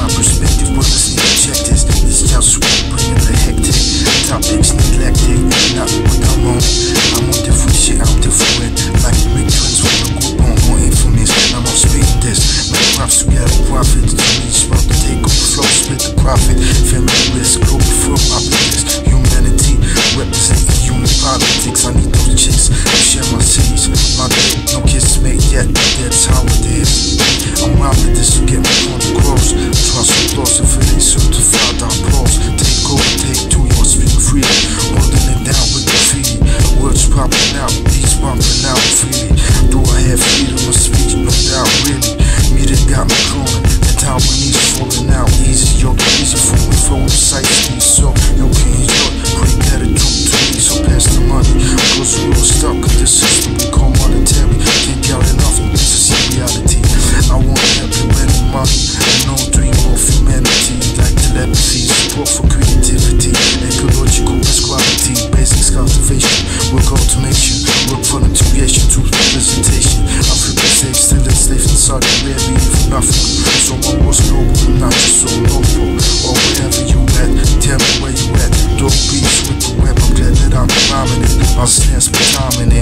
My perspective was this see check This child sweet, but the hectic. Topics neglected, not what I'm on. I'm on different shit, I'm different. Like the big twins with the group on more infamous. I'm on speed this. My props together, profits. To me, smoke to take over flow, split the profit. Family risk, Globalfirm opposites. Humanity representing human politics. I need those chicks to share my cities. My baby, no kiss made yet, that's how it is. common